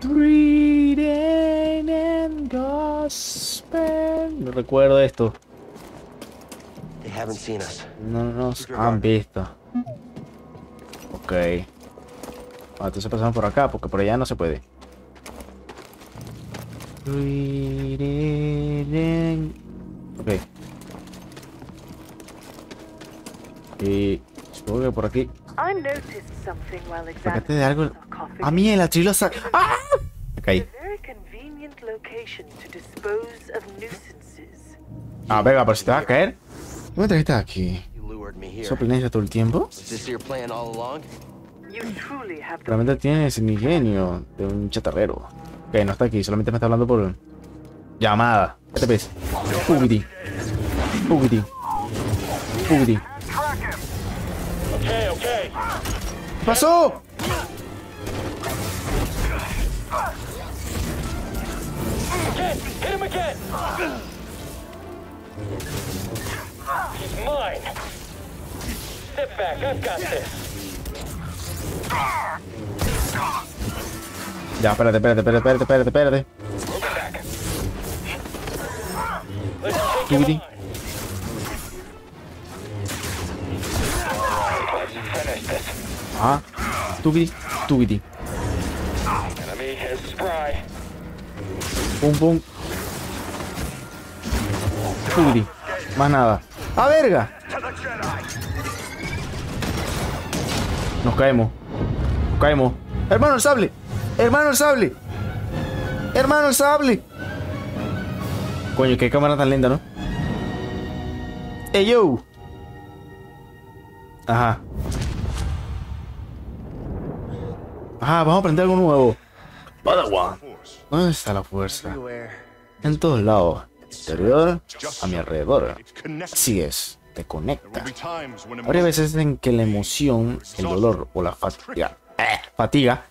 Treating and gospel. No recuerdo esto. They haven't seen us. No nos han visto. Ok. Ah, entonces pasamos por acá, porque por allá no se puede. Ok. Y supongo que por aquí. I noticed something while Fíjate de examining algo. the sarcophagus. A mí la trilosa. ¡Ah! Nuisances. Ah, venga, pero si te vas a caer. ¿Cómo me trajiste aquí? ¿Eso planeaste todo el tiempo? Realmente tienes el ingenio de un chatarrero. Ok, no está aquí, solamente me está hablando por llamada. ¿Qué te ves? Pugity. Pugity. Pugity. This. Ya, espérate, espérate, espérate, espérate, espérate, espérate. Enemy is spry. Pum, pum. Tugity. Más nada. ¡Ah, verga! Nos caemos. Nos caemos. ¡Hermano el sable! ¡Hermano el sable! ¡Hermano el sable! Coño, qué cámara tan lenta, ¿no? ¡Ey, yo! Ajá. Ajá, vamos a aprender algo nuevo. Padawan. ¿Dónde está la fuerza? En todos lados. Exterior, a mi alrededor. Así es, te conecta. Habrá veces en que la emoción, el dolor o la fatiga, eh, fatiga,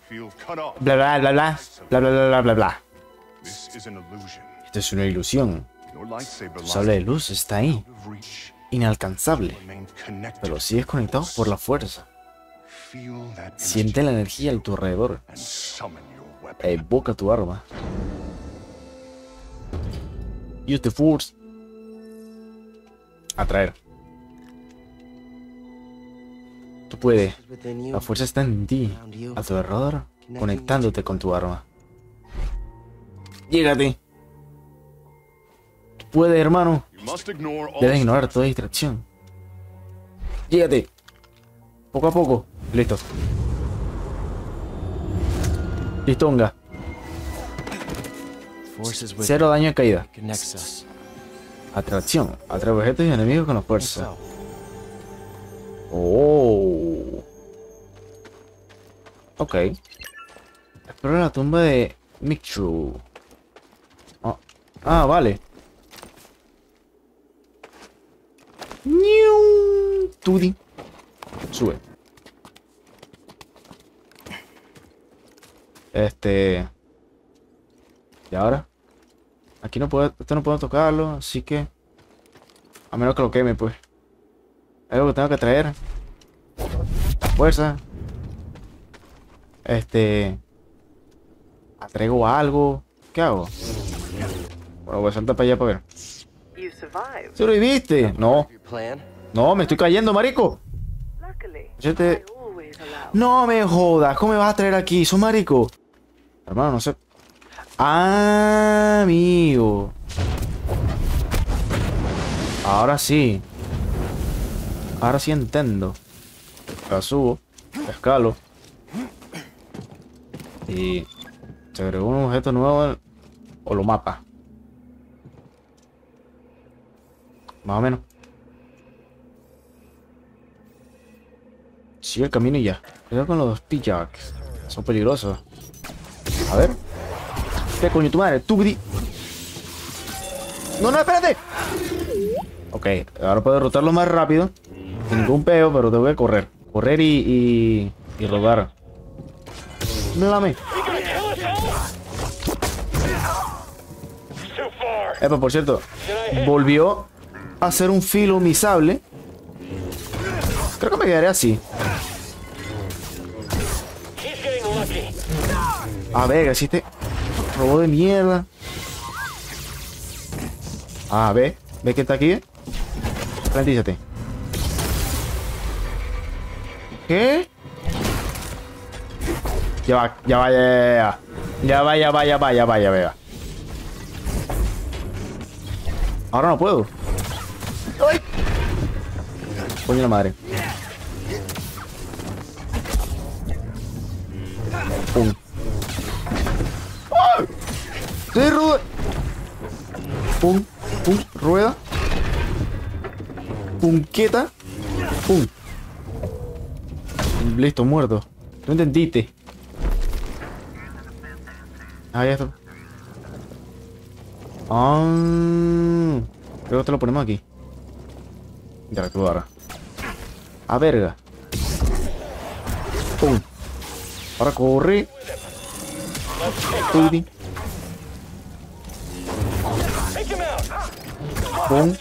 bla bla bla bla, bla bla bla bla bla bla. Esto es una ilusión. Tu sable de luz está ahí, inalcanzable, pero sigues conectado por la fuerza. Siente la energía a tu alrededor. and summon your weapon. E invoca tu arma. Use the force. Atraer. Tú puedes. La fuerza está en ti, a tu alrededor, conectándote con tu arma. Llégate. Tú puedes, hermano. Debes ignorar toda distracción. Llégate. Poco a poco. Listo. Listonga. Forces with Cero daño de caída. Atracción. Atrae objetos y enemigos con la fuerza. Oh. Ok. Explora la tumba de Mictru. Ah, ah, vale. Tudi. Sube. Este. ¿Y ahora? Aquí no puedo, esto no puedo tocarlo, así que... A menos que lo queme, pues. Algo que tengo que traer. Fuerza. Este. Atraigo algo. ¿Qué hago? Bueno, voy a saltar para allá para ver. ¿Sobreviviste? No. No, me estoy cayendo, marico. Yo te-. No me jodas. ¿Cómo me vas a traer aquí? ¿Sos marico? Hermano, no sé. Ah, amigo. Ahora sí. Ahora sí entiendo. La subo. La escalo. Y se agregó un objeto nuevo o lo mapa. Más o menos. Sigue el camino y ya. Cuidado con los pillacks. Son peligrosos. A ver. ¿Qué coño tu madre? Tú, gri- No, no, espérate. Ok, ahora puedo derrotarlo más rápido. Sin ningún peo, pero tengo que correr. Correr y. y. y rodar. Far. Epa, por cierto. Volvió a hacer un filo mi sable. Creo que me quedaré así. A ver, existe. Robot de mierda. Ah, ve. Ve que está aquí. eh? ¿Qué? Ya va, ya va, ya, ya, ya. Ya va, ya va, ya va, ya va, ya va. Ahora no puedo. ¡Ay! Coño la madre. Pum. ¡Sí, rueda! Pum, pum, rueda. Pum, quieta. Pum. Listo, muerto. No entendiste. Ah, ya está. Ah, creo que te lo ponemos aquí. Interactuar. A verga. Pum. Ahora corre. Pum.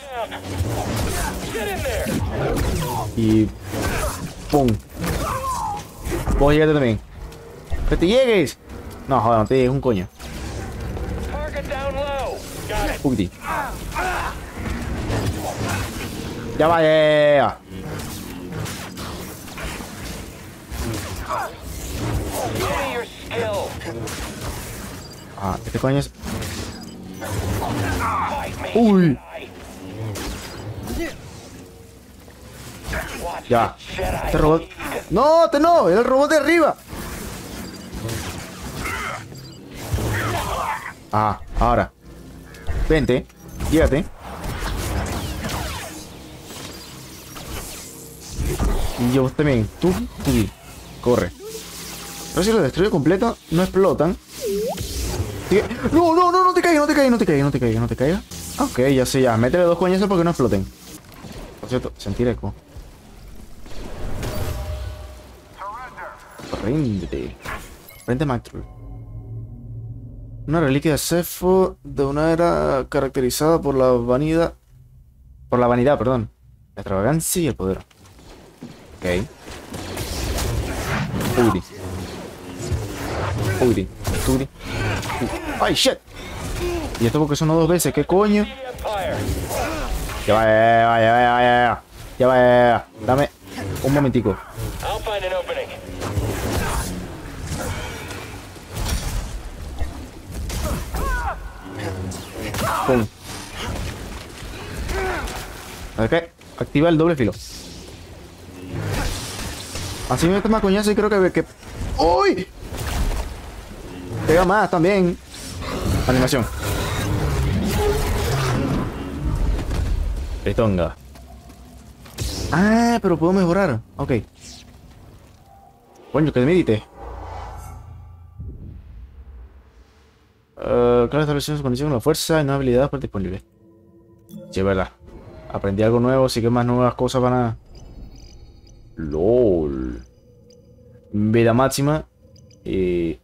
Y. Pum. Vos llegaste también. ¡Que te llegues! No, joder, no te llegues un coño. Puti. Ya va, ya, ya. Ah, este coño es. Uy. Ya. Este robot. No, este no, el robot de arriba. Ah, ahora. Vente, llégate. Y yo también. Tú, tú. Corre. Pero si lo destruye completo, no explotan. No, no, no, no te caigas, no te caigas, no te caigas, no te caigas, no te caigas. Ok, ya sé, ya. Métele dos coñazos porque no exploten. Por cierto, sentir eco. Ríndete. Frente Mactrul. Una reliquia de Sefo de una era caracterizada por la vanidad. Por la vanidad, perdón. La extravagancia y el poder. Ok. Uy. Uy. Uy. ¡Ay, shit! ¿Y esto porque sonó dos veces? ¿Qué coño? Ya va, ya va, ya va, ya va. Ya va, ya va, ya va. Dame un momentico. Pum. Ok, activa el doble filo. Así me más coñazo y creo que... que... ¡Uy! Pega más también. Animación. Petonga. Ah, pero puedo mejorar. Ok. Coño, que medite. Uh, claro, establecer su condición con la fuerza y no habilidades por disponible. Sí, es verdad. Aprendí algo nuevo, así que más nuevas cosas van a. LOL. Vida máxima. Y.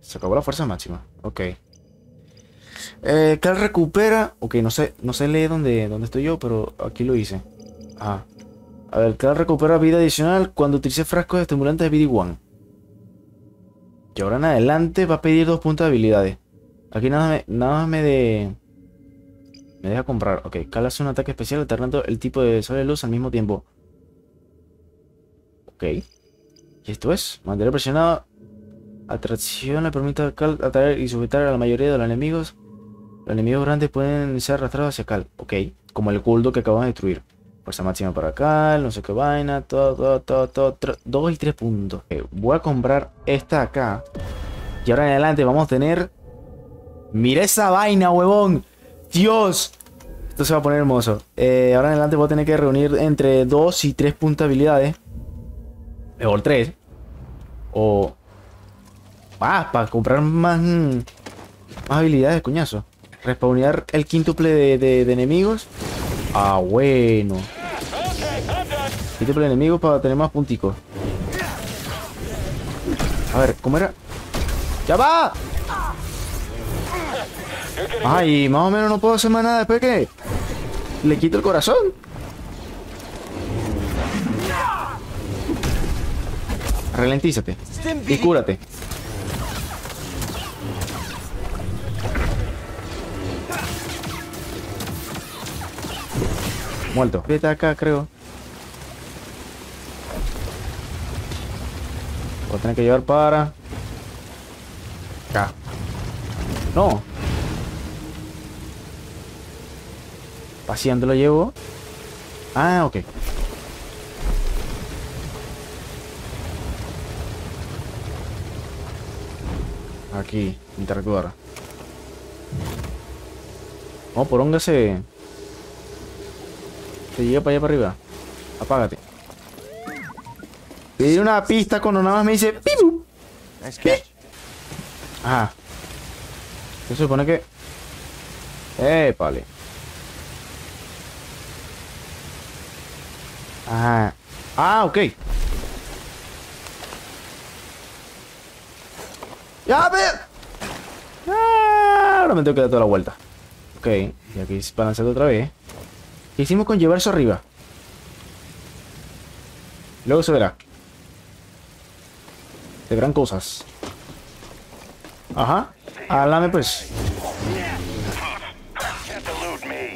Se acabó la fuerza máxima. Ok. Eh, Cal recupera. Ok, no sé, no sé leer dónde, dónde estoy yo, pero aquí lo hice. Ajá. A ver, Cal recupera vida adicional cuando utilice frascos de estimulantes de BD1. Y ahora en adelante va a pedir dos puntos de habilidades. Aquí nada, me, nada me de... Me deja comprar. Ok, Cal hace un ataque especial alternando el tipo de sol y luz al mismo tiempo. Ok. Y esto es, mantener presionado. Atracción le permite a Cal atraer y sujetar a la mayoría de los enemigos. Los enemigos grandes pueden ser arrastrados hacia Cal. Ok, como el culto que acabamos de destruir. Fuerza máxima para Cal, no sé qué vaina, todo, todo, todo, todo. Dos y tres puntos. Voy a comprar esta acá. Y ahora en adelante vamos a tener... Mira esa vaina, huevón. Dios. Esto se va a poner hermoso. Eh, ahora en adelante voy a tener que reunir entre 2 y 3 puntos de habilidades. Mejor 3. O... Ah, para comprar más... mm, Más habilidades, coñazo. Respawnear el quíntuple de, de- de enemigos. Ah, bueno. Quíntuple de enemigos para tener más punticos. A ver, ¿cómo era? ¡Ya va! Ay, más o menos no puedo hacer más nada después que le quito el corazón. Relentízate y cúrate. Muerto. Vete acá, creo. Voy a tener que llevar para... Acá. No. Paseando lo llevo. Ah, ok. Aquí, interactuar. Oh, por onga se... Se llega para allá para arriba. Apágate. Pedir una pista cuando nada más me dice... ¡Pibu! Ajá. Se supone que... Eh, vale. Ajá. Ah, ok. ¡Ya, ve! Ah, ahora me tengo que dar toda la vuelta. Ok, y aquí balanceado otra vez. ¿Qué hicimos con llevar eso arriba? Luego se verá. Se verán cosas. Ajá. Háblame pues.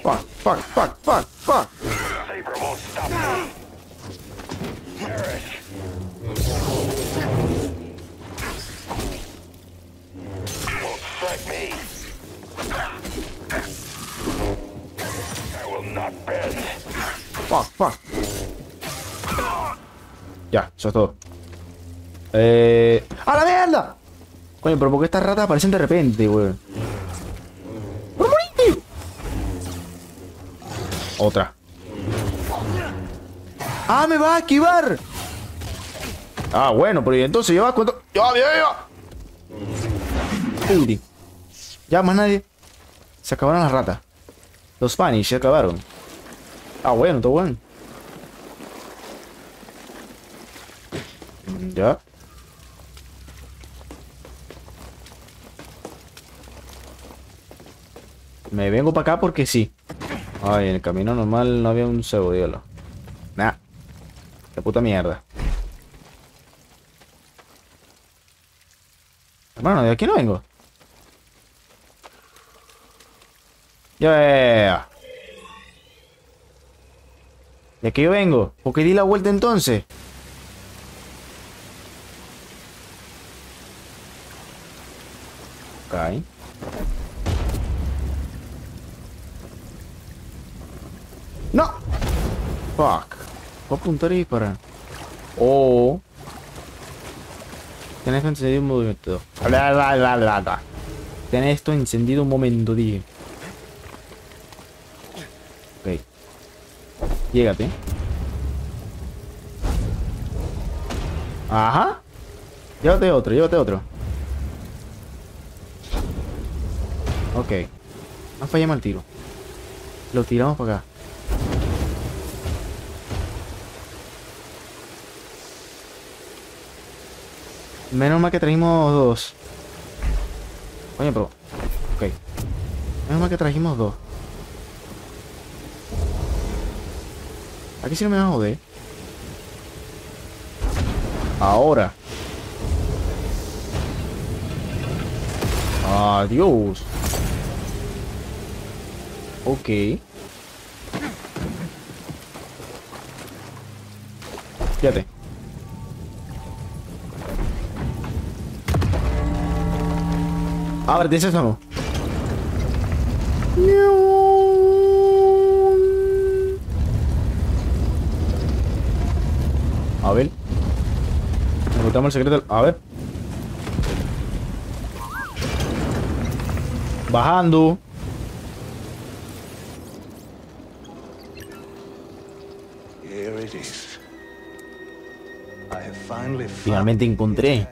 Fuck, fuck, fuck, fuck, fuck. Fuck, fuck. Ya, eso es todo. Eh... ¡A la mierda! Coño, pero ¿por qué estas ratas aparecen de repente, weón? ¡Por! Otra. ¡Ah, me va a esquivar! Ah, bueno, pero ¿y entonces lleva cuánto? ¡Ya, ya, ya! Ya, más nadie. Se acabaron las ratas. Los Spanish se acabaron. Ah, bueno, todo bueno. Ya. Me vengo para acá porque sí. Ay, en el camino normal no había un cebollelo. Nah. Qué puta mierda. Hermano, de aquí no vengo. Ya. ¿De aquí yo vengo? ¿Por qué di la vuelta entonces? Ok. ¡No! Fuck. Voy a apuntar y disparar. O... Tenés encendido un momento. Bla, bla, bla, bla. Tenés esto encendido un momento, dije. Ok. Llégate. Ajá. Llévate otro, llévate otro. Ok. No fallamos el tiro. Lo tiramos para acá. Menos mal que trajimos dos. Oye, pero... Ok. Menos mal que trajimos dos. Aquí sí no me va a joder. Ahora. Adiós. Ok. Fíjate. A ver, dice eso no. A ver. Encontramos el secreto. del- A ver. Bajando. Finalmente encontré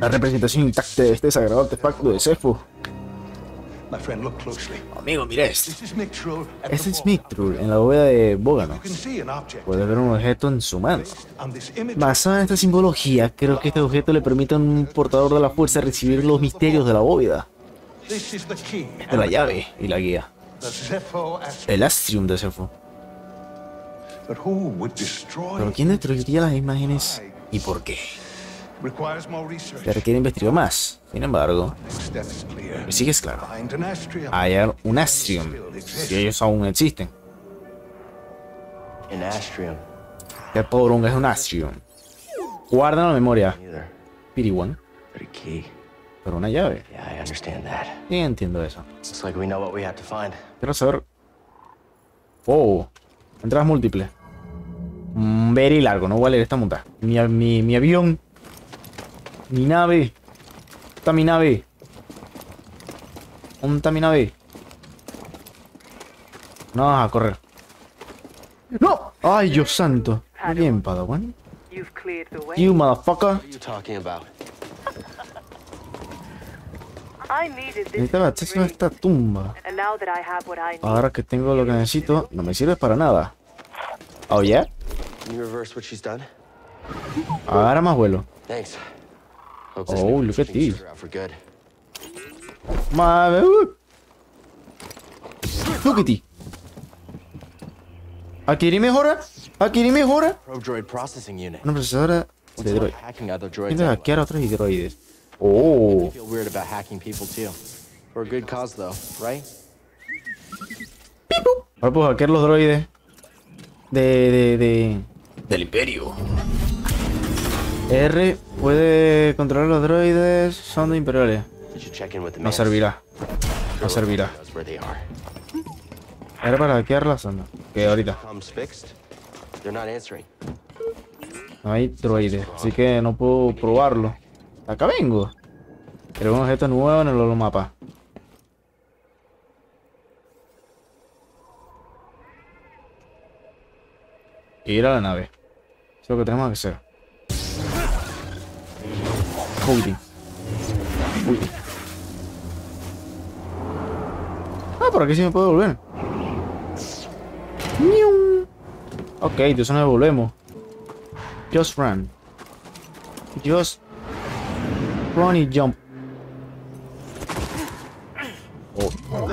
la representación intacta de este sagrado artefacto de Cefu. Amigo, mira esto. The es. Mictrul en la bóveda de Bógano. You can see an object. Puede ver un objeto en su mano. Basado en esta simbología, creo que este objeto le permite a un portador de la fuerza recibir los misterios de la bóveda, key. de la llave y la guía. Zepho. El Astrium de Cefu. But who would destroy Pero ¿quién destruiría las imágenes y por qué? Requires more research. Se requiere investigar más. Sin embargo, me sigues claro. Hallar un Astrium, si ellos aún existen. Qué poronga es un Astrium. Guarda en la memoria. Piriwan. Pero una llave. Yeah, I understand that. Sí, entiendo eso. Quiero saber. Oh, entradas múltiples. Mm, Very largo, no voy a leer esta monta. Mi, mi, mi avión. Mi nave. ¿Dónde está mi nave? ¿Dónde está mi nave? No vas a correr. ¡No! ¡Ay, Dios santo! Muy bien, Padawan. You've cleared the way. You motherfucker. What are you talking about? I needed this Necesitaba acceso a esta tumba. and now that I have what I need, Ahora que tengo lo que necesito, no me sirve para nada. Oh, yeah? Can you reverse what she's done? Ahora más vuelo. Thanks. Oh, look at these. Uh. Look at it. Adquirí mejora. Adquirí mejora. Una procesadora What's de droid. like hacking other droids? Tiende a anyway? hackear a otros hidroides. Oh. I feel weird about hacking people too. For a good cause though, right? Ahora puedo hackear los droides. De, de, de. Del imperio. R puede controlar los droides. Son de imperiales. No servirá. No servirá. Era para hackear la sonda. Que ahorita. No hay droides. Así que no puedo probarlo. Acá vengo. Creo un objeto nuevo en el holomapa. Ir a la nave. Eso es lo que tenemos que hacer. Ah, por aquí sí me puedo volver. Ok, entonces nos devolvemos. Just run. Just run y jump. Oh.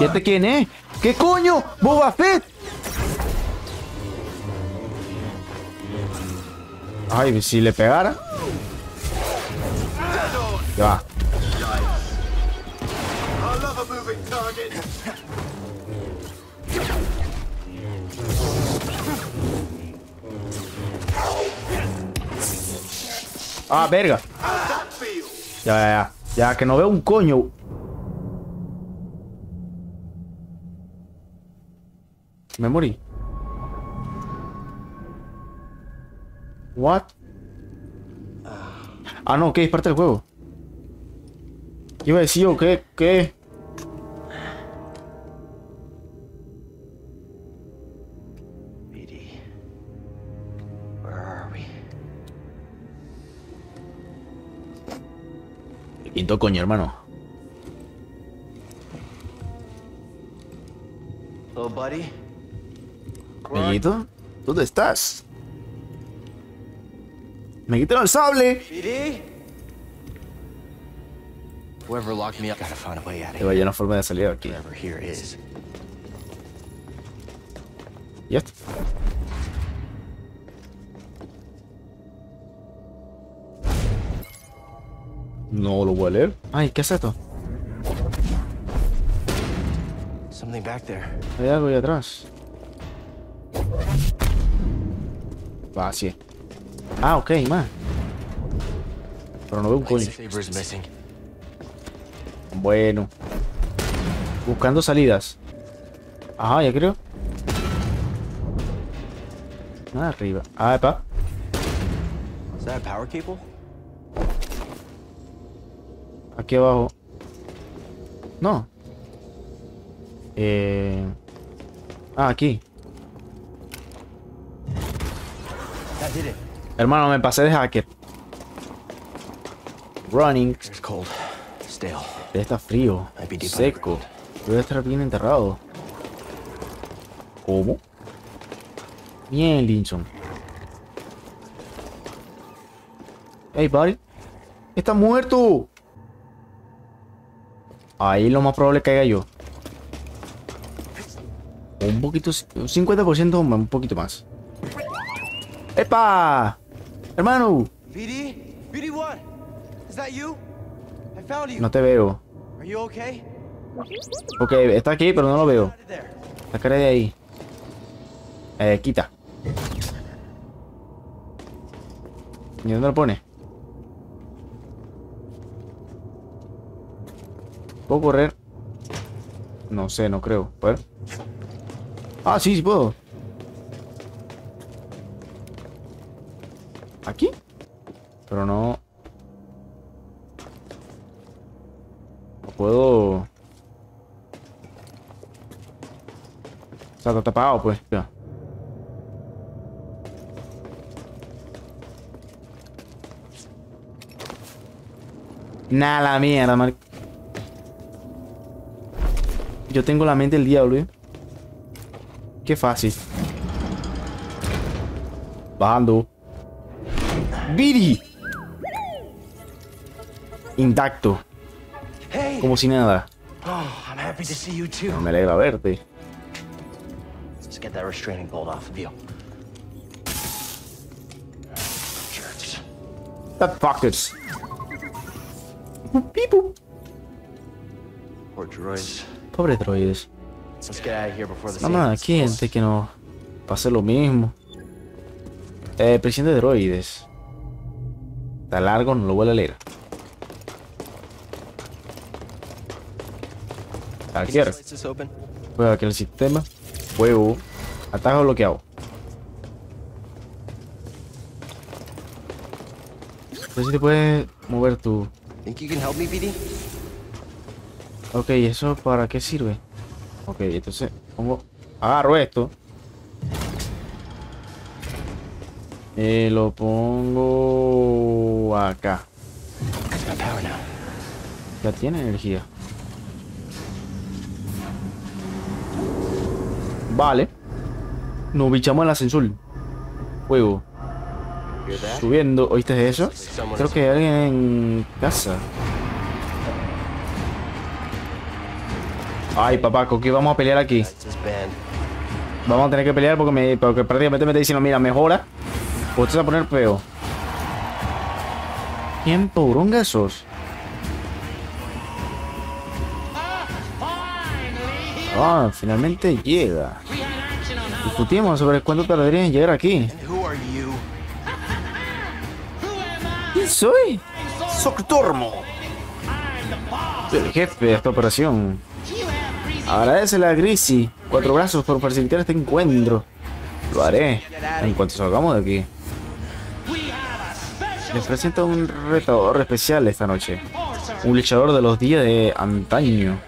¿Y este quién es? ¿Qué coño? ¡Boba Fett! Ay, si le pegara. Ah, verga. Ya, ya, ya. Ya, que no veo un coño. Me morí. What? Ah, no, ¿qué? Es parte del juego. ¿Qué iba a decir o qué? ¿Qué? We? Quinto coño, hermano. Little buddy? Amiguito, ¿dónde estás? Me quitaron el sable. Whoever locked me up, gotta find a way out of here. una forma de salir aquí. Whatever here is. ¿Y esto? No lo voy a leer. Ay, ¿qué es esto? Something back there. Hay algo ahí atrás. Va, así es. Ah, ok, más. Pero no veo un coño. Bueno. Buscando salidas. Ajá, ya creo. Nada arriba. Ah, epa. Aquí abajo. No. Eh... Ah, aquí. Hermano, me pasé de hacker. Running. It's cold. Stale. Está frío. Might be deep Seco. Debe estar bien enterrado. ¿Cómo? Bien, Linson. Hey, buddy. ¡Está muerto! Ahí lo más probable es que caiga yo. Un poquito, un 50% o un poquito más. ¡Epa! Hermano, BD? BD what? Is that you? No te veo. Ok, está aquí, pero no lo veo. Sacaré de ahí. Eh, quita. ¿Y dónde lo pone? ¿Puedo correr? No sé, no creo. Ah, sí, sí puedo. ¿Aquí? Pero no... puedo... O sea, está tapado, pues. Ya. Nada, la mierda. Yo tengo la mente del diablo, ¿eh? Qué fácil. Bajando. ¡Viri! Intacto. Como si nada. Oh, I'm happy to see you too. Me alegra verte. Let's get that restraining bolt off of you. Jerks. That fuckers. Pip, pup. Poor droids. Pobre droides. Vamos aquí, gente, que no pase lo mismo. Eh, prisión de droides. Está largo, no lo voy a leer. Open? Juega aquí el sistema. Juego. Atajo bloqueado. No sé si te puedes mover tú. Think you can help me, BD? Ok, ¿eso para qué sirve? Ok, entonces pongo... Agarro esto. Y lo pongo acá. Ya tiene energía. Vale. Nos bichamos el ascensor. That? Subiendo. ¿Oíste eso? Creo que hay alguien en casa. Ay, papá, ¿con qué vamos a pelear aquí? Vamos a tener que pelear porque, me, porque prácticamente me está diciendo, mira, mejora. O te vas a poner feo. ¿Quién poronga esos? Ah, finalmente llega. Discutimos sobre cuánto tardaría en llegar aquí. ¿Quién soy? Soctormo. Soy el jefe de esta operación. Agradecele a Grisi, cuatro brazos por facilitar este encuentro. Lo haré en cuanto salgamos de aquí. Les presento un retador especial esta noche. Un luchador de los días de antaño.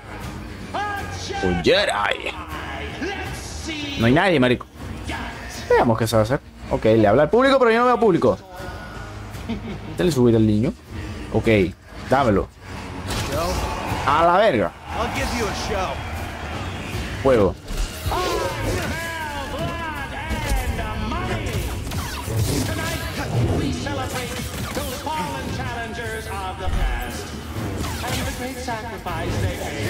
No hay nadie, marico. Veamos qué sabe hacer. Ok, le habla al público, pero yo no veo público. Dale subir al niño. Ok, dámelo. A la verga. A. Juego. Sacrifice they made.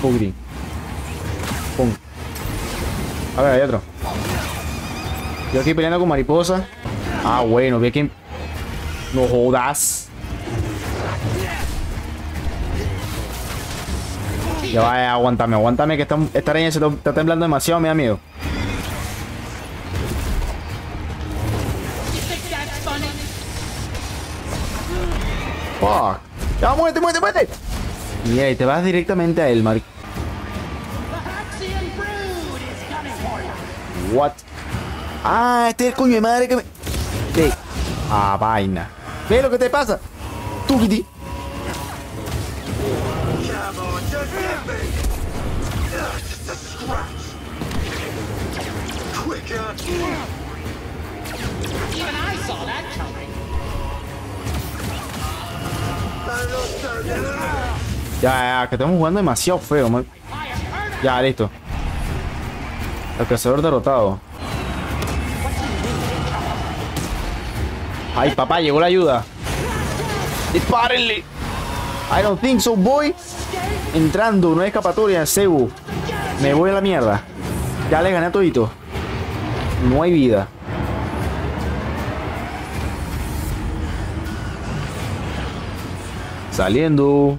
Pugri. Pum. A ver, hay otro. Yo aquí peleando con mariposa. Ah, bueno, vi que. No jodas. Ya vaya, aguántame, aguántame que esta, araña se está temblando demasiado, me da miedo. Fuck. Ya, muévete, muévete, muévete. Mira, y te vas directamente a él, Mar. What? Ah, este es el coño de madre que me. Ah, vaina. Ve lo que te pasa. Tú, Kitty. Ya, ya, que estamos jugando demasiado feo, man. Ya, listo. El cazador derrotado. Ay, papá, llegó la ayuda. ¡Dispárenle! I don't think so, boy. Entrando, no hay escapatoria, Cebu. Me voy a la mierda. Ya le gané a todito. No hay vida. Saliendo.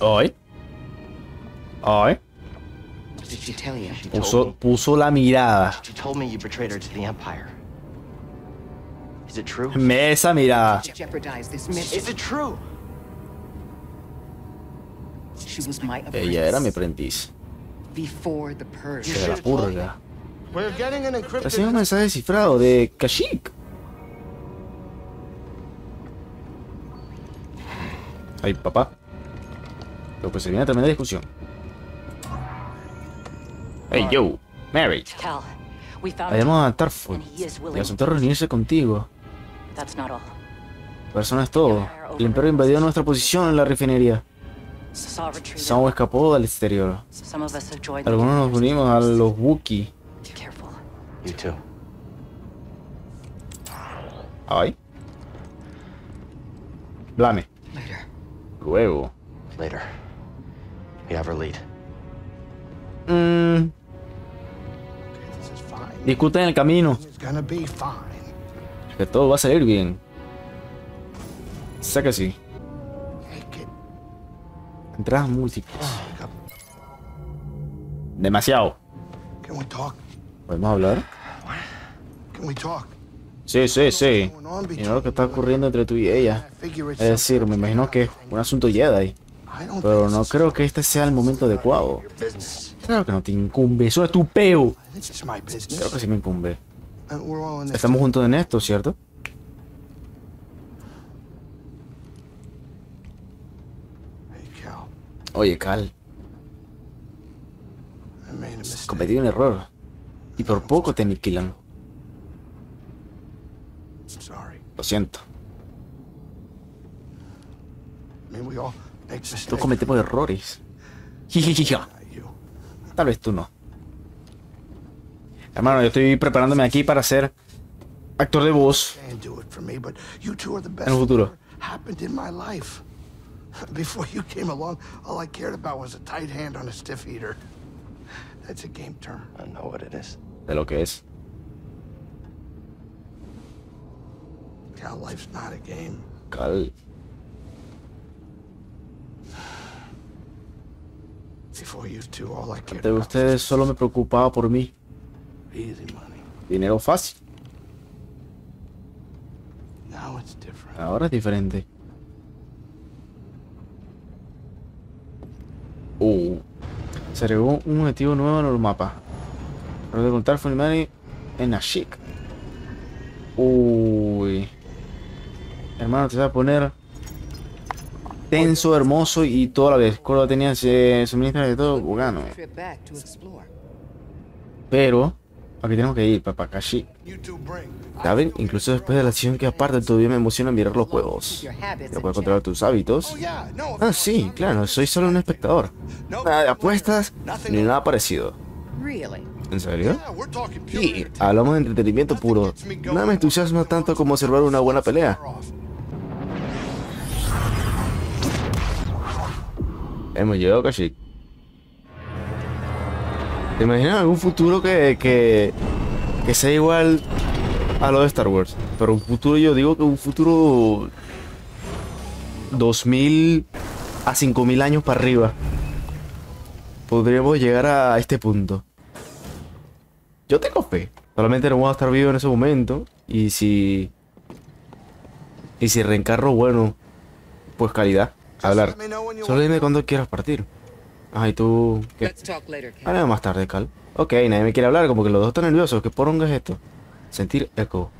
Ay. Ay. What did she tell you? She told Puso, me, puso la mirada. she told me you betrayed her to the Empire. Is it true? Me esa mirada. Jeopardize this mission. Is it true? She was my Ella era mi apprentice aprendiz. before the purge. De la purga. We're getting an encrypted. Recibe un mensaje descifrado de Kashyyyk. Ay, papá. Lo que se viene a tremenda discusión. Hey, yo, Mary. Cal, we found La llamamos a is y aceptó reunirse contigo. That's not all. Pero eso no es todo. El Imperio invadió nuestra posición en la refinería. Sao escapó al exterior. Some of us have joined the Algunos nos unimos a los Wookiee. Ay. Blame. Later. Luego. Later. We have fine. Discuten en el camino. Que todo va a salir bien. Sé que sí. Entradas múltiples. Demasiado. ¿Podemos hablar? Sí, sí, sí. No lo que está ocurriendo entre tú y ella. Es decir, me imagino que es un asunto Jedi. Pero no creo que este sea el momento adecuado. Claro que no te incumbe. Eso es tu peo. Creo que sí me incumbe. This. Estamos juntos en esto, ¿cierto? Oye, Cal, cometí un error. Y por poco te aniquilan. Lo siento. Todos cometemos errores. Tal vez tú no. Hermano, yo estoy preparándome aquí para ser actor de voz Can't do it for me, but you two are the best en el futuro. that happened in my life. Before you came along, all I cared about was a tight hand on a stiff heater. That's a game term. I know what it is. De lo que es. Cal, life's not a game. Cal. About ustedes solo me preocupaba por mí. Dinero fácil. Ahora es diferente. Uh. Se agregó un objetivo nuevo en el mapa. Para de contar Funimani en Nashik. Uy. Hermano, te voy a poner tenso, hermoso y todo a la vez. Córdoba tenía se suministra de todo explore. Pero aquí tenemos que ir, papá Kashi. ¿Saben? Incluso después de la acción que aparte todavía me emociona mirar los juegos. In puedes controlar tus hábitos. Ah, sí, claro, soy solo un espectador. Nada de apuestas ni nada parecido. ¿En serio? Sí, hablamos de entretenimiento puro. Nada me entusiasma tanto como observar una buena pelea. Hemos llegado casi. ¿Te imaginas algún futuro que, que, que sea igual a lo de Star Wars? Pero un futuro, yo digo que un futuro 2000 a 5000 años para arriba. Podríamos llegar a este punto. Yo tengo fe. Solamente no voy a estar vivo en ese momento. Y si. Y si reencarro, bueno. Pues calidad. Hablar. Solo dime cuándo quieras partir. Ay, tú. ¿Qué? Más tarde, Cal. Ok, nadie me quiere hablar, como que los dos están nerviosos. ¿Qué poronga es esto? Sentir eco.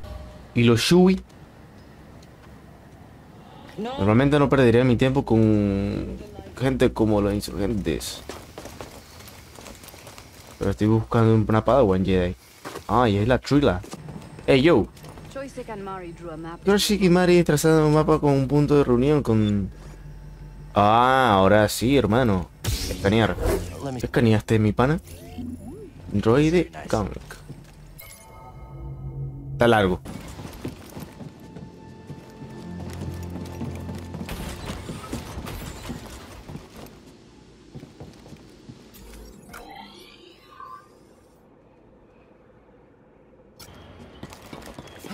Y los Shui. Normalmente no perdería mi tiempo con gente como los insurgentes. Pero estoy buscando una Padawan Jedi. Ah, y es la Trilla. Hey, yo. George y Mari trazaron un mapa con un punto de reunión con Ah, ahora sí, hermano. Escanear. ¿Qué escaneaste, mi pana? Droide Gang. Está largo.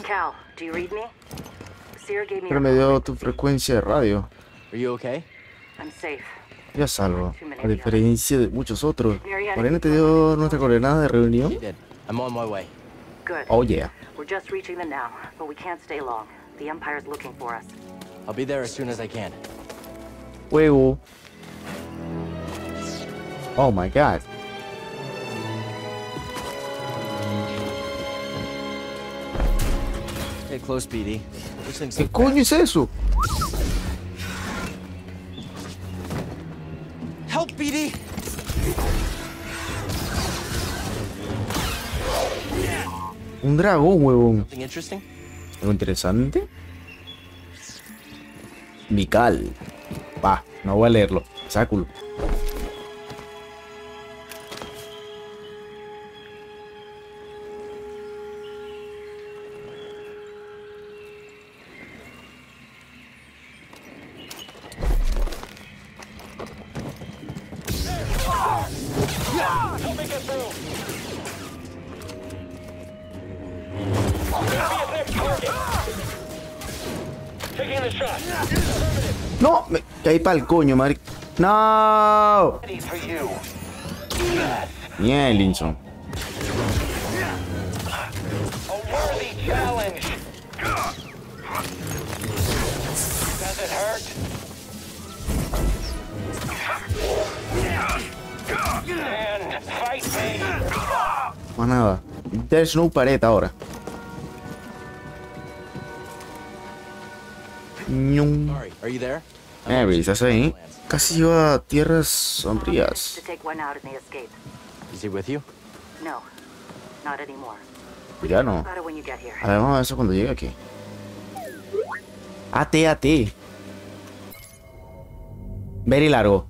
Cal, do you read me? Sierra gave me Pero me dio tu frecuencia de radio. Are you okay? I'm safe. Ya salvo. A diferencia de muchos otros. ¿Marina te dio nuestra coordenada de reunión? She did. I'm on my way. Good. Oh yeah. We're just reaching them now, but we can't stay long. The Empire's looking for us. I'll be there as soon as I can. Huevo. Oh my god. Stay close, BD. ¿Qué coño es eso? Help, BD! Un dragón, huevón. Something interesting? ¿Algo interesante? Mical. Va, no voy a leerlo. Sáculo. Does it hurt? And fight me. Más nada. There's no pared ahora. Sorry, are you there? Mary, ¿estás ahí? Casi iba a tierras sombrías. Here. A ver, vamos a ver eso cuando llegue aquí. AT, AT. Very largo.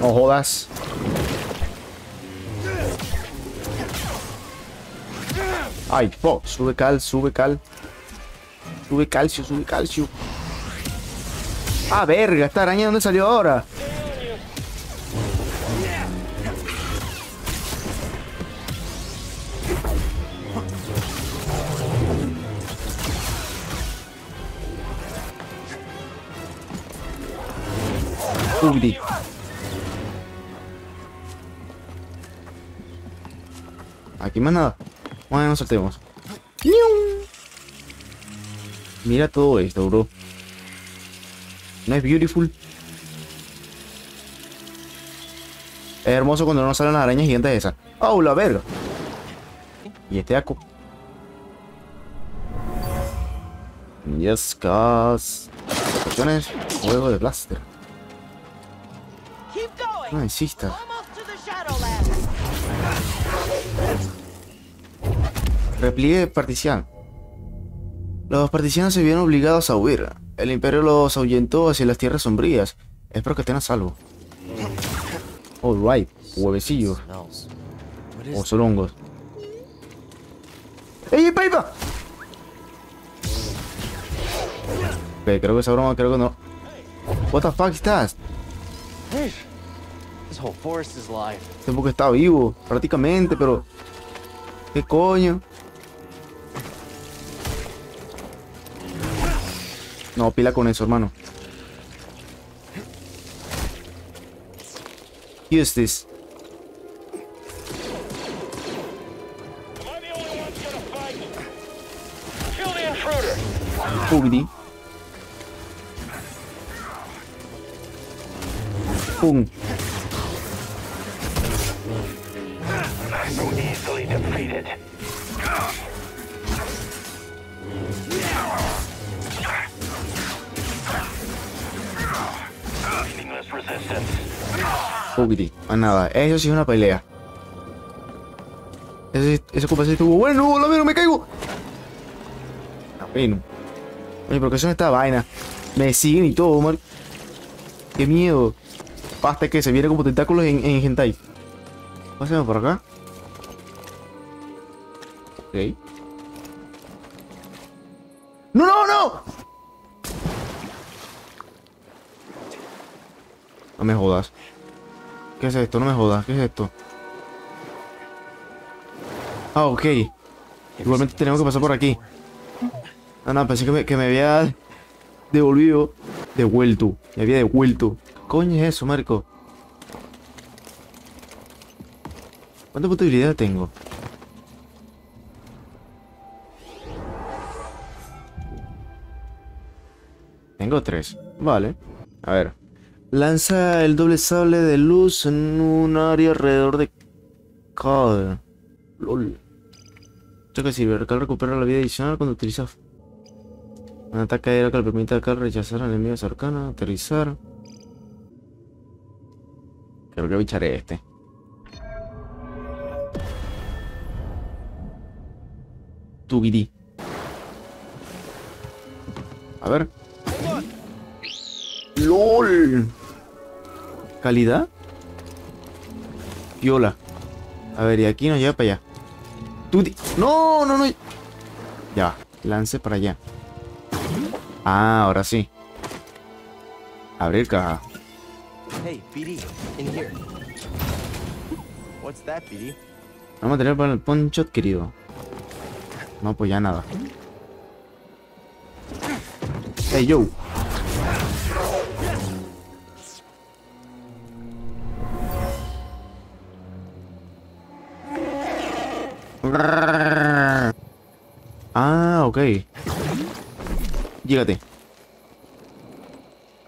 No jodas. Ay, fuck. Sube cal, sube cal. Sube calcio, sube calcio. Ah, verga, esta araña, ¿dónde salió ahora? Ugri. Aquí más nada. Bueno, saltemos. Mira todo esto, bro. ¿No es beautiful? Es hermoso cuando no salen las arañas gigantes esas. ¡Oh, la verga! Y este aco. Yes, cuz. Opciones, juego de blaster. No insista. Repliegue particiano. Los particianos se vieron obligados a huir. El imperio los ahuyentó hacia las tierras sombrías. Espero que estén a salvo. Alright. What o solo hongos. ¡Ey, paipa! Ok, creo que esa broma, creo que no. What the fuck alive. Este está vivo, prácticamente, pero... ¿Qué coño? No, pila con eso, hermano. Use this. Pugdi. Pum. Más nada. Eso sí es una pelea. Ese, ese compa sí estuvo bueno, la miro, me caigo. Ah, bueno. Oye, pero ¿qué son esta vaina? Me siguen y todo, mar. Qué miedo. Basta que se viene como tentáculos en, en hentai. Por acá. Ok. ¡No, no, no! No me jodas. ¿Qué es esto? No me jodas. ¿Qué es esto? Ah, ok. Igualmente tenemos que pasar por aquí. Ah, no, pensé que me, había devolvido. Devuelto. Me había devuelto. ¿Qué coño es eso, Marco? ¿Cuánta posibilidad tengo? Tengo tres. Vale. A ver. Lanza el doble sable de luz en un área alrededor de cada. LOL. Esto que sirve. Cal recupera la vida adicional cuando utiliza un ataque aéreo que le permite a rechazar a enemigos cercanos, aterrizar. Creo que bicharé este. Tubidi. A ver. LOL. ¿Calidad? Viola. A ver, y aquí nos lleva para allá. Tudi. No, no, no. Ya va. Lance para allá. Ah, ahora sí. Abrir caja. Hey, BD, in here. What's that, BD? No material para el poncho querido. No, pues ya nada. Hey, yo. Llégate.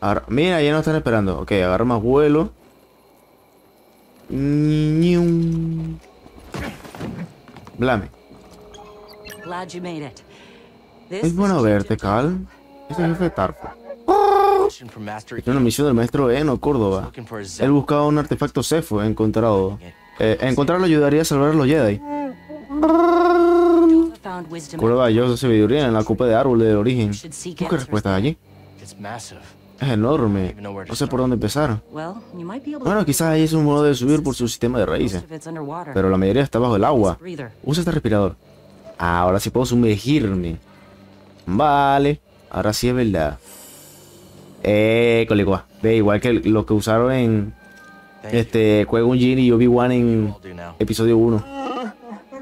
Ahora, mira, ya nos están esperando. Ok, agarra más vuelo. Blame. Es bueno verte, Cal. Es el jefe de Master Es una misión del maestro Eno, Córdoba. Él buscaba un artefacto Cefo encontrado. Eh, encontrarlo ayudaría a salvar a los Jedi. Prueba de sabiduría en la copa de árbol del origen. Busca respuestas allí. Es enorme. No sé por dónde empezar. Well, you might be able Bueno, to quizás ahí es un modo de subir por su sistema de raíces. Pero la mayoría está bajo el agua. Usa este respirador. Ahora sí puedo sumergirme. Vale. Ahora sí es verdad. Eh, colegua. Ve, igual que lo que usaron en este Qui-Gon Jinn y Obi-Wan en episodio 1.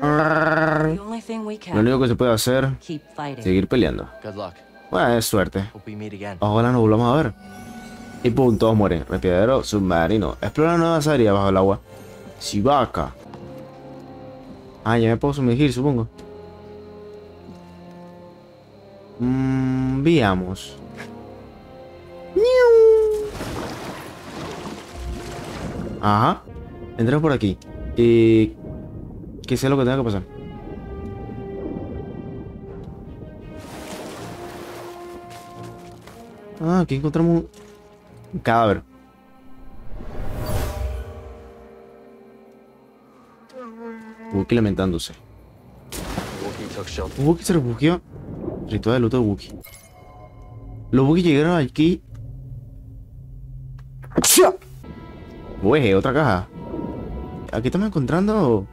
Lo único que se puede hacer keep fighting. seguir peleando. Good luck. Bueno, es suerte. Ojalá nos volvamos a ver. Y pum, todos mueren. Respiradero submarino. Explora nuevas áreas bajo el agua. Sivaca. Ah, ya me puedo sumergir, supongo. Mmm, veamos. Ajá. Entremos por aquí. Y... Que sea lo que tenga que pasar. Ah, aquí encontramos un cadáver. Wookie lamentándose. Wookiee se refugió. Ritual de luto de Wookiee. Los Wookiee llegaron aquí. Oye, otra caja. Aquí estamos encontrando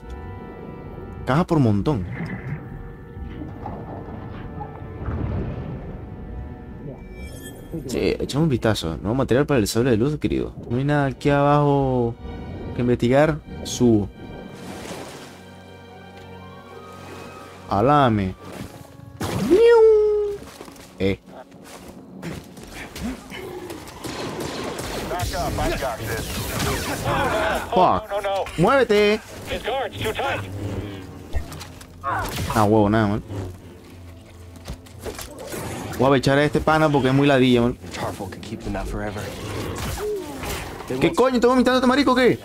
cajas por montón. Sí, echamos un vistazo. Nuevo material para el sable de luz, querido. No hay nada aquí abajo que investigar. Subo. Alame. Eh. Fuck. ¡Muévete! Ah, huevo, nada, man. Voy a echar a este pana porque es muy ladilla, man. ¿Qué coño? ¿Estás vomitando este marico o qué?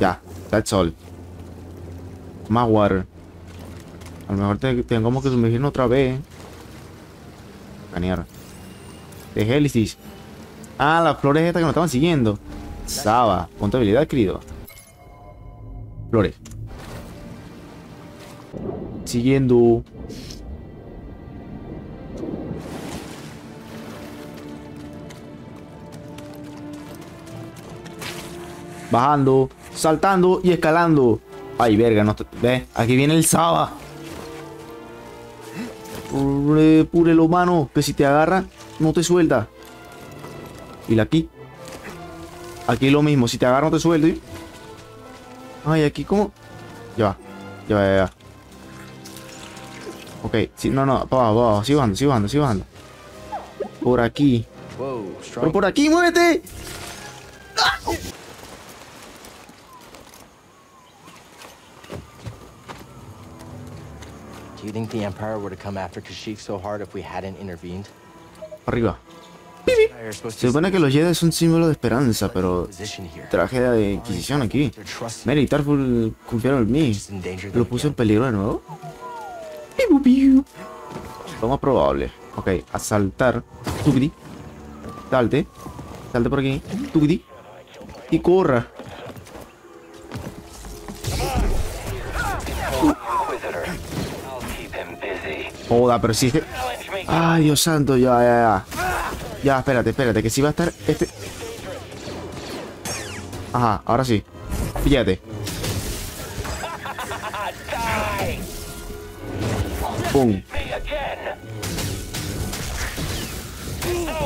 Ya, that's all. Más water. A lo mejor te- tengamos que sumergirnos otra vez. Canear. De Hélicis. Ah, las flores estas que nos estaban siguiendo. Saba. Contabilidad, querido. Siguiendo. Bajando, saltando y escalando. Ay, verga, no te- Ve, aquí viene el Saba. Pure, pure lo mano, que si te agarra, no te suelta. Y la aquí. Aquí lo mismo, si te agarra no te suelta. Ay, aquí como... Ya va, ya va, ya va. Ok, sí, no, no, para abajo, sigue bajando, sigue bajando, sigue bajando. Por aquí. Pero por aquí, muévete. Do you think the Empire would have come after Kashyyyk so hard if we hadn't intervened? Arriba. Se supone que los Jedi son símbolo de esperanza, pero tragedia de Inquisición aquí. Mary y Tarful confiaron en mí. ¿Lo puso en peligro de nuevo? Lo más probable. Ok, asaltar. Tugdi. Salte. Salte por aquí. Tugdi. Y corra. Joda, pero si. Ay, Dios santo, ya, ya, ya. Ya, espérate, espérate, que si va a estar este... Ajá, ahora sí. Píllate. Pum.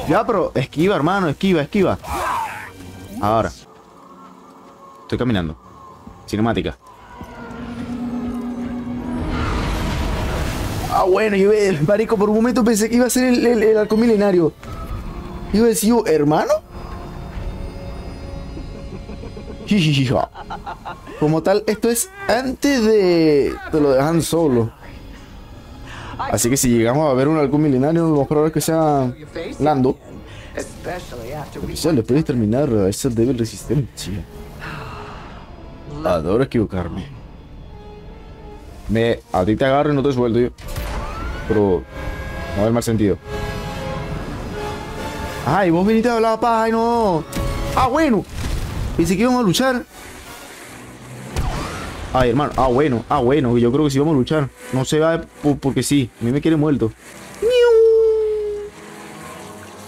Ya, pero esquiva, hermano, esquiva, esquiva. Ahora. Estoy caminando. Cinemática. Ah, bueno, yo el marico, por un momento pensé que iba a ser el, el, el halcón milenario. Iba a decir, hermano. Como tal, esto es antes de, de lo dejan solo. Así que si llegamos a ver un halcón milenario, lo más probable que sea Lando. Oficial, después de terminar esa débil resistencia. Adoro equivocarme. Me, a ti te agarro y no te suelto yo. Pero no hay mal sentido. Ay, vos viniste a hablar paja y no. Ah, bueno. Pensé que íbamos a luchar. Ay, hermano. Ah, bueno. Ah, bueno. Yo creo que sí vamos a luchar. No se va por- porque sí. A mí me quiere muerto.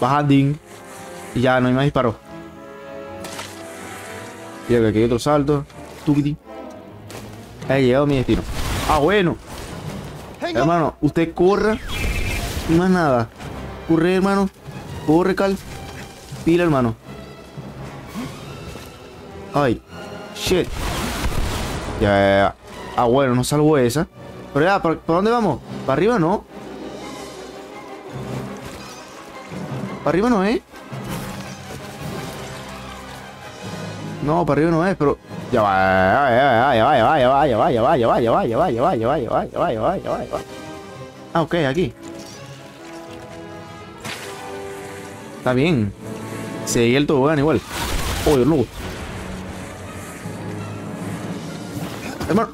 Bajanding. Y ya, no hay más disparos. Mira que aquí hay otro salto. Tukiti. He llegado a mi destino. Ah, bueno. Hermano, usted corra. Y más nada. Corre, hermano. Corre, cal. Pila, hermano. Ay. Shit. Ya, ya, ya. Ah, bueno, no salvo esa. Pero ya, ¿para, para dónde vamos? ¿Para arriba no? ¿Para arriba no es? No, para arriba no es, pero. Ya va, ya va, ya va, ya va, ya va, ya va, ya va, ya va, ya va, ya va, ya va, ya va, ya va, ya va, ya va, ya va, ya va. Ah, ok, aquí. Está bien. Seguí el tobogán igual. Oh, Dios no. Hermano.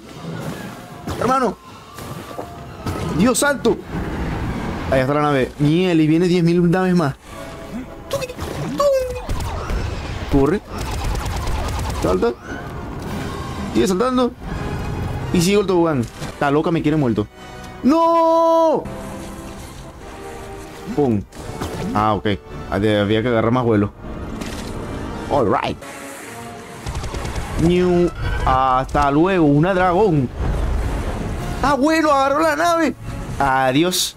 Hermano. Dios santo. Ahí está la nave. Miel, y viene 10.000 naves más. Corre. Salta. Sigue saltando. Y sigue el tobogán. Está loca, me quiere muerto. ¡No! Pum. Ah, ok. Había había que agarrar más vuelo. Alright. New. Hasta luego, una dragón. Ah, bueno, agarró la nave. Adiós.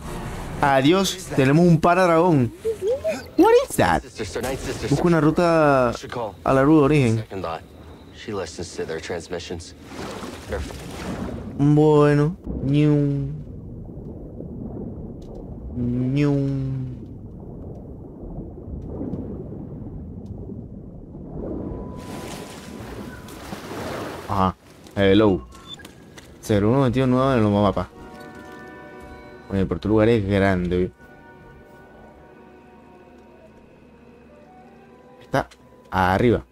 Adiós. Tenemos un paradragón. What is that? Busca una ruta a la ruta de origen. Bueno. New. New. Ajá. Hello. 0129 en los mapas. Oye, pero tu lugar es grande. Está arriba.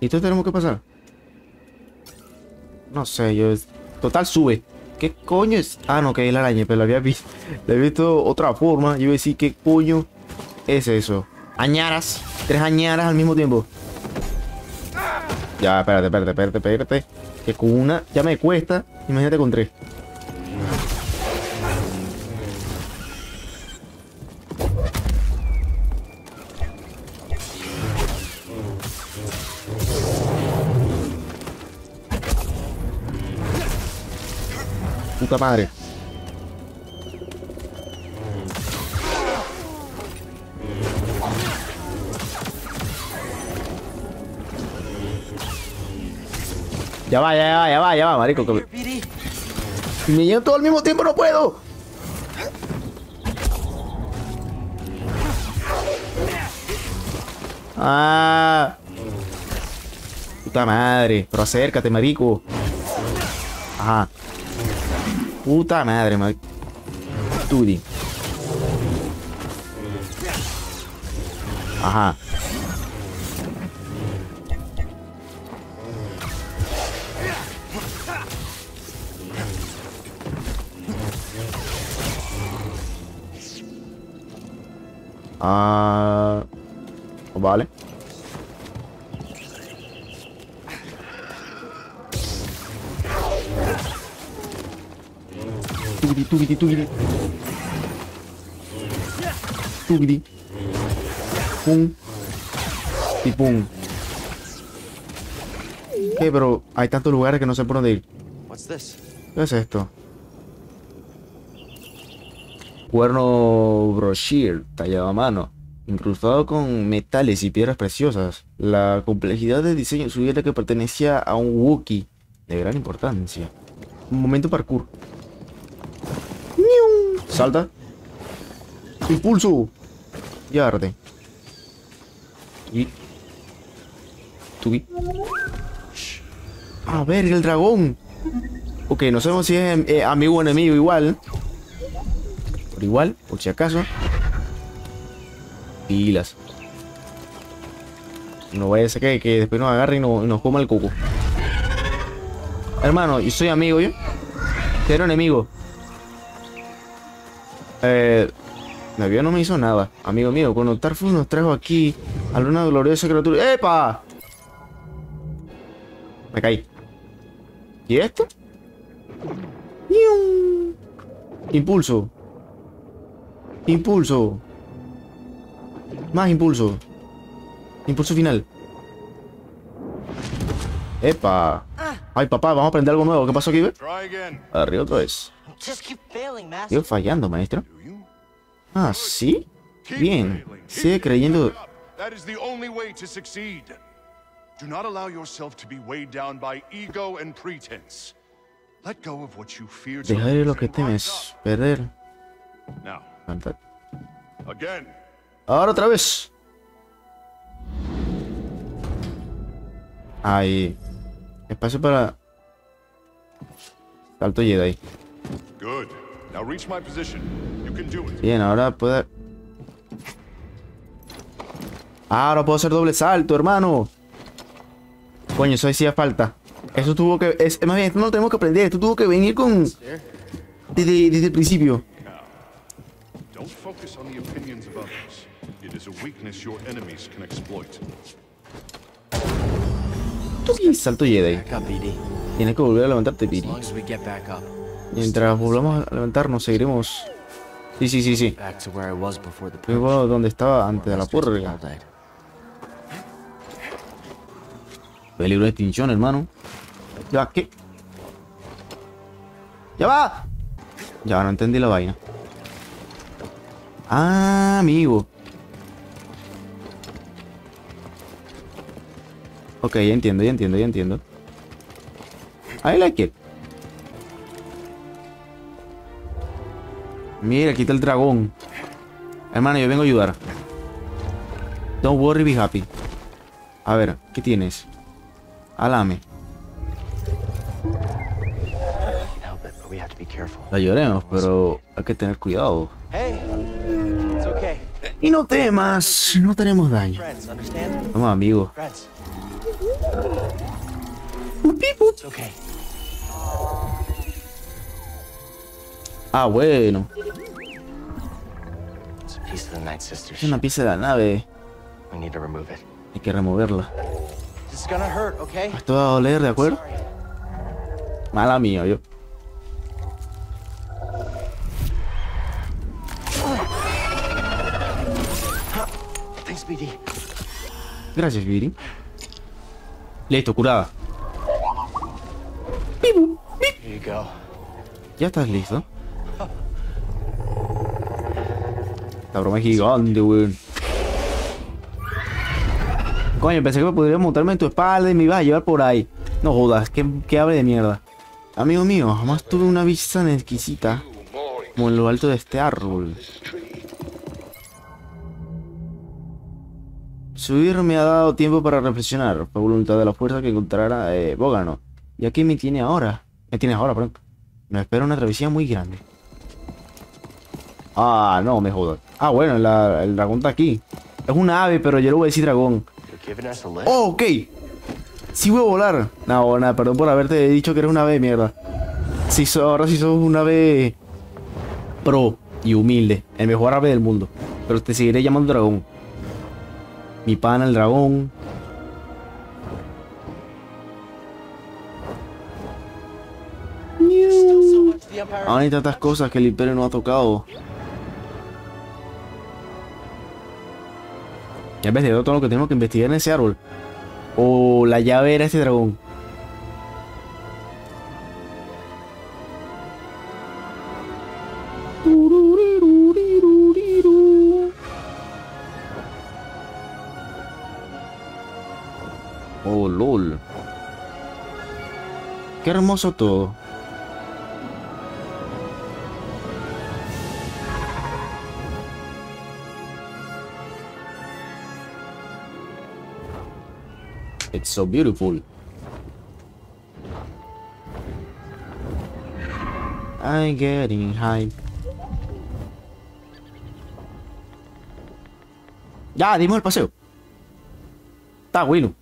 ¿Y entonces tenemos que pasar? No sé, yo... Total, sube. ¿Qué coño es? Ah, no, que es la araña, pero la había visto. La he visto otra forma. Yo iba a decir, ¿qué coño es eso? Añaras. Tres añaras al mismo tiempo. Ya, espérate, espérate, espérate, espérate. Que con una ya me cuesta. Imagínate con tres. Puta madre. Ya va, ya va, ya va, ya va, marico. me llevo todo al mismo tiempo, no puedo. Ah. Puta madre. Pero acércate, marico. Ajá. Puta madre, marico. Tudi. Ajá. Ah. Vale. Tugidi, tugidi, tugidi. Tugidi. Pum. Y pum. ¿Qué? Pero hay tantos lugares que no sé por dónde ir. What's this? ¿Qué es esto? Cuerno tallado a mano, incrustado con metales y piedras preciosas. La complejidad del diseño sugiere que pertenecía a un Wookiee de gran importancia. Un momento parkour. ¡Niu! Salta. Impulso. Y arde. Y. Tubi. A ver, el dragón. Ok, no sabemos si es eh, amigo o enemigo igual. Por igual, por si acaso. Pilas. No vaya a ser que, después nos agarre y nos, coma el coco. Hermano, y soy amigo yo. Pero enemigo. Eh. Navidad no me hizo nada, amigo mío. Cuando Tarfus nos trajo aquí a una gloriosa criatura. ¡Epa! Me caí. ¿Y esto? Impulso. Impulso. Más impulso. Impulso final. Epa. Ay, papá, vamos a aprender algo nuevo. ¿Qué pasó aquí? ve? Try again. Arriba otra vez. Just keep failing, Master. Sigo fallando, maestro. Ah, ¿sí? Bien. Sigue creyendo... That is the only way to succeed. Do not allow yourself to be weighed down by ego and pretense. Let go of what you fear to Dejar lo que temes. Perder. Now. Ahora otra vez. Ahí. Espacio para... Salto Jedi. Bien, ahora puede... Ah, Ahora puedo hacer doble salto, hermano. Coño, eso hacía falta. Eso tuvo que... Es, más bien, esto no lo tenemos que aprender. Esto tuvo que venir con... Desde, desde el principio. Don't focus on the opinions of others. It is a weakness your enemies can exploit. Tuki, Salto Jedi. Tienes que volver a levantarte, Piri. Mientras volvamos a levantarnos, seguiremos... Sí, sí, sí, sí. Back to where I was before the Luego donde estaba antes de la purga. Peligro de extinción, hermano. ¿Ya? ¿Qué? ¡Ya va! Ya no entendí la vaina. Ah, amigo. Ok, ya entiendo, ya entiendo, ya entiendo. I like it. Mira, aquí está el dragón. Hermano, yo vengo a ayudar. Don't worry, be happy. A ver, ¿qué tienes? Alame. La lloremos, pero hay que tener cuidado. Hey. Y no temas, no tenemos daño. Vamos, okay. Ah, bueno. Es una pieza de la nave. Hay que removerla. Esto va a doler, ¿de acuerdo? Mala mía, yo. Gracias, Viri. Listo, curada. Ya estás listo. Esta broma es gigante, weón. Coño, pensé que me podría montarme en tu espalda y me ibas a llevar por ahí. No jodas, que, que hable de mierda. Amigo mío, jamás tuve una vista tan exquisita como en lo alto de este árbol. Subir me ha dado tiempo para reflexionar. Fue voluntad de la fuerza que encontrara eh, Bógano. ¿Y aquí me tiene ahora? Me tienes ahora, pronto. Me espera una travesía muy grande. Ah, no, me jodas. Ah, bueno, el dragón está aquí. Es una ave, pero yo le voy a decir dragón. Oh, ok. Sí voy a volar. No, nada, perdón por haberte dicho que eres una ave, mierda. Ahora sí sos una ave pro y humilde. El mejor ave del mundo. Pero te seguiré llamando dragón. Mi pana, el dragón. Aún hay tantas cosas que el imperio no ha tocado. Ya ves, de todo lo que tenemos que investigar en ese árbol. O la llave era este dragón. Hermoso todo. It's so beautiful. I'm getting high. Ya, dimos el paseo. Está bueno.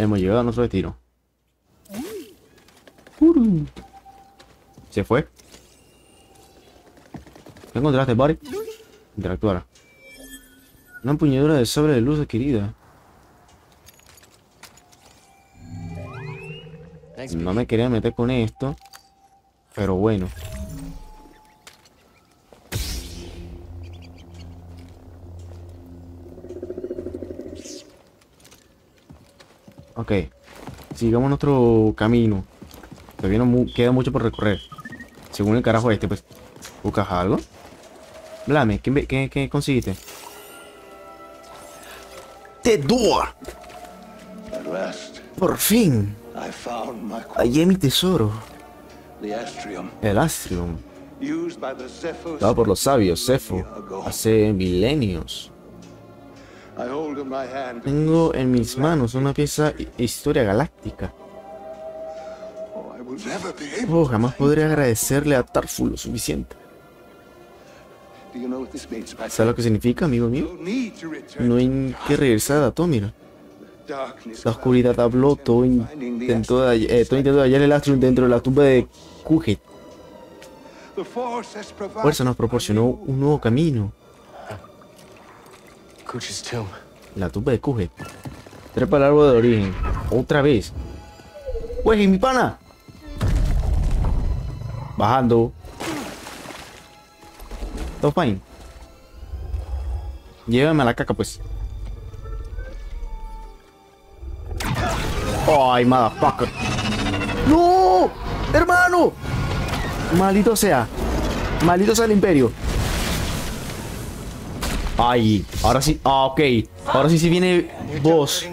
Hemos llegado a nuestro destino. Se fue. ¿Qué encontraste, buddy? Interactuar. Una empuñadura de sobre de luz adquirida. No me quería meter con esto. Pero bueno. Ok. Sigamos nuestro camino. Todavía no mu- queda mucho por recorrer. Según el carajo este, pues. ¿Buscas algo? Blame, ¿qué, qué, qué conseguiste? The Door. Por fin. I found my Hallé mi tesoro. El Astrium. Dado por los sabios, Cefo. Hace milenios. Tengo en mis manos una pieza hi- historia galáctica. Oh. Oh, jamás podré agradecerle a Tarful lo suficiente. ¿Sabes lo que significa, amigo mío? No hay que regresar a. Darkness. La oscuridad habló, todo intentó, de, eh, todo intentó de hallar el Astrium dentro de la tumba de Kujet. Provided. Fuerza nos proporcionó un nuevo camino. La tumba de Kujet. Trepa el árbol de origen. Otra vez. Pues, mi pana. Bajando. Todo fine. Llévame a la caca, pues. Ay, motherfucker. ¡No! ¡Hermano! Maldito sea. Maldito sea el imperio. Ay, ahora sí. Ah, ok. Ahora sí, sí viene vos.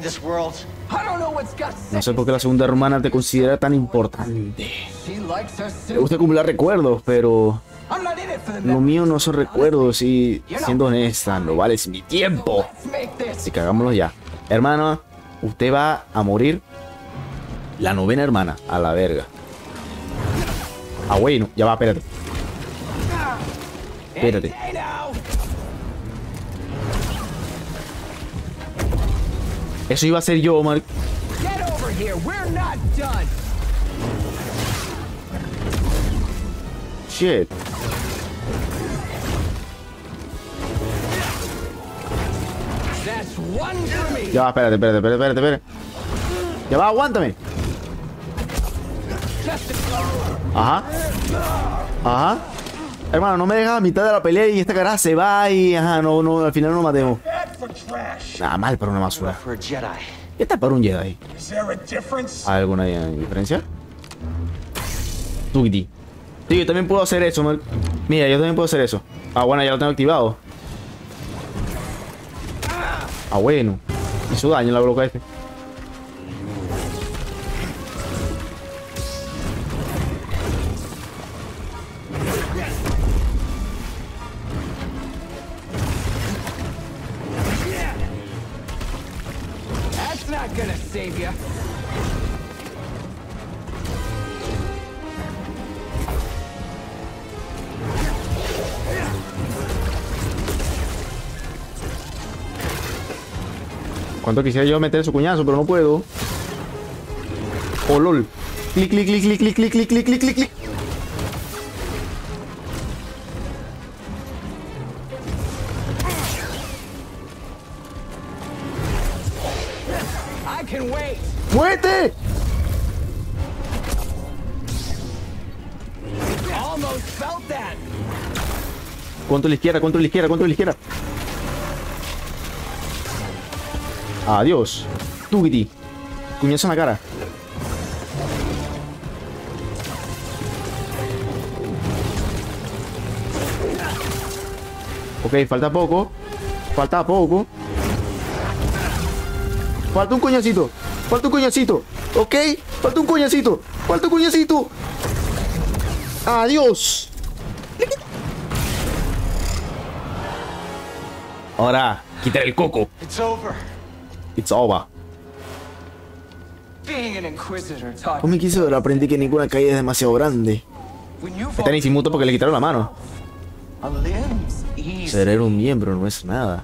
No sé por qué la segunda hermana te considera tan importante. Me gusta acumular recuerdos, pero lo mío no son recuerdos y siendo honesta, no vale mi tiempo. Así que hagámoslo ya. Hermano, usted va a morir. La novena hermana, a la verga. Ah, bueno, ya va, espérate. Espérate. Eso iba a ser yo, Omar. Shit. Ya va, espérate, espérate, espérate, espérate, espérate. Ya va, aguántame. Ajá. Ajá. Hermano, no me dejas a mitad de la pelea y esta cara se va y ajá, no, no, al final no matemos. Nada mal para una basura. ¿Qué está para un Jedi? ¿Hay alguna diferencia? Tuiti. Sí, yo también puedo hacer eso. Mira, yo también puedo hacer eso. Ah, bueno, ya lo tengo activado. Ah, bueno. Hizo daño la broca este. Cuánto quisiera yo meter su cuñazo, pero no puedo. Oh, lol. Clic, clic, clic, clic, clic, clic, clic, clic, clic, clic, clic. I can wait. ¡Muévete! Almost felt that. Contra la izquierda, contra la izquierda, contra la izquierda. Adiós. Tugiti. Cuñazo en la cara. Ok, falta poco. Falta poco. Falta un coñacito. Falta un coñacito. Ok. Falta un coñacito. Falta un coñacito. Adiós. Ahora, quitar el coco. It's over. It's over. Un aprendí que ninguna caída es demasiado grande. Está en insimuto porque le quitaron la mano. Ser un miembro no es nada.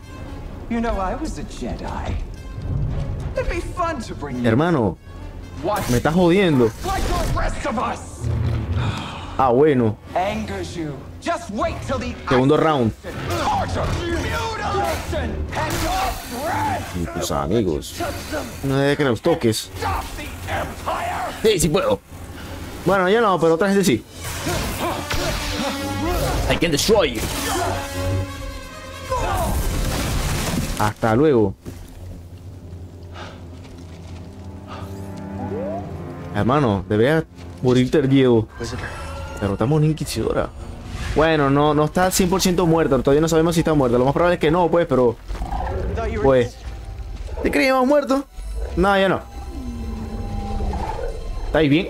Hermano, me estás jodiendo. Ah, bueno. Segundo round. Y amigos. No deje que los toques. Sí, sí puedo. Bueno, ya no, pero otra gente sí. I can destroy. Hasta luego. Hermano, debería morirte el Diego. Derrotamos una inquisidora. Bueno, no, no está 100% muerta. Todavía no sabemos si está muerta. Lo más probable es que no, pues, pero... Pues... ¿Te creíamos muerto? No, ya no. ¿Estáis bien?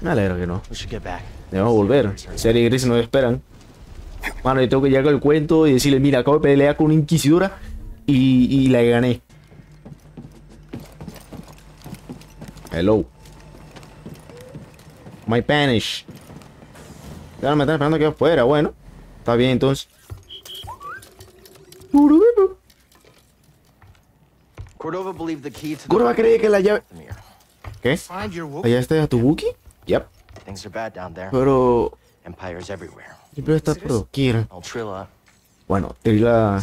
Me alegro que no. Debemos volver. Serie Gris nos esperan. Mano, yo tengo que llegar el cuento y decirle, mira, acabo de pelear con una inquisidora y, y la gané. Hello. My Spanish. Ya me están esperando que fuera. Bueno, está bien entonces. Cordova cree que la llave. ¿Qué? ¿Allá está tu Wookiee? Yep. Pero. Siempre está por doquier. Bueno, Trilla,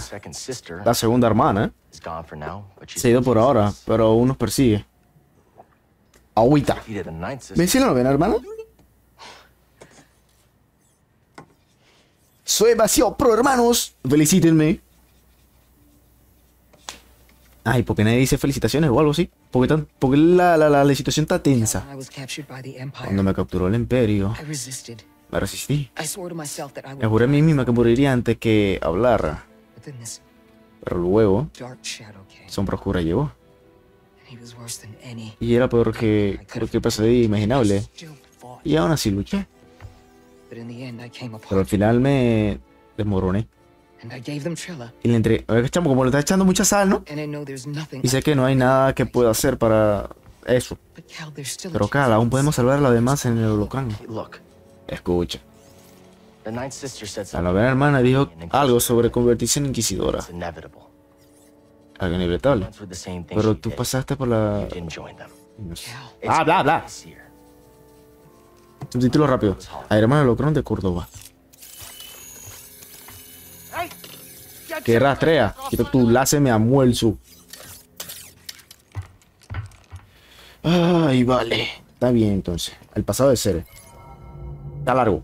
la segunda hermana, se ha ido por ahora, pero aún nos persigue. Agüita. defeated the ninth sister. ¿Ven si la novena hermana? Soy vacío pro, hermanos. Felicítenme. Ay, porque nadie dice felicitaciones o algo así. Porque, tan, porque la, la, la, la situación está tensa. Cuando me capturó el imperio, me resistí. Me juré a mí misma que moriría antes que hablar. Pero luego, sombra oscura llegó. Y era peor que cualquier pesadilla imaginable. Y aún así luché. but in the end I came Pero al apart, final me desmoroné. and I gave them Trilla. Y le entregué. A ver, chamo, como le está echando mucha sal, ¿no? And I know there's nothing. Y sé que no hay nada que pueda hacer para eso. But Cal, there's still a Pero. Cal, aún podemos salvar a la demás en el look, Escucha. the ninth sister said La something. novena hermana dijo algo sobre convertirse en inquisidora algo inevitable. Pero tú pasaste por la... Ah, bla, bla. Subtítulo rápido. A Hermano de Locron de Córdoba. Que rastrea. Quito tu lace, me amuelzo. Ay, vale. Está bien, entonces. El pasado de ser Está largo.